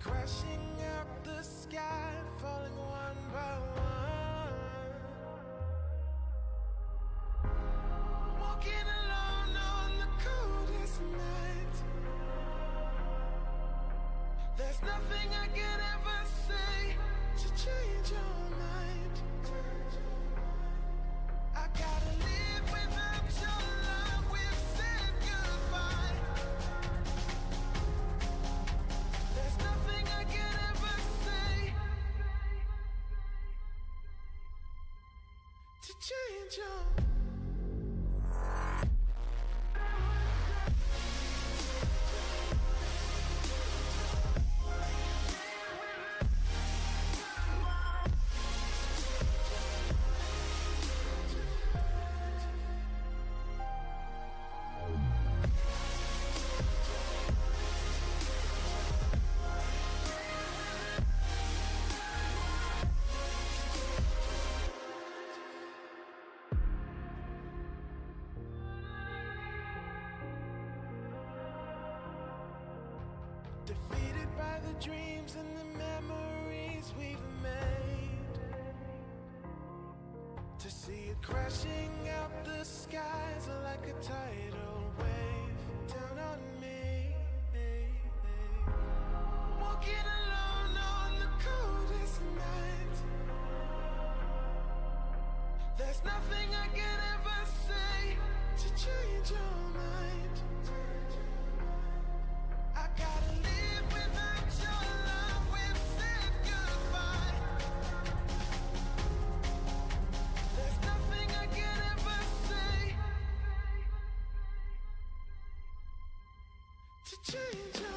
crashing out the sky, falling one by one. Walking alone on the coldest night. There's nothing I can ever say to change your mind. I gotta to change your. By the dreams and the memories we've made. To see it crashing out the skies like a tidal wave change.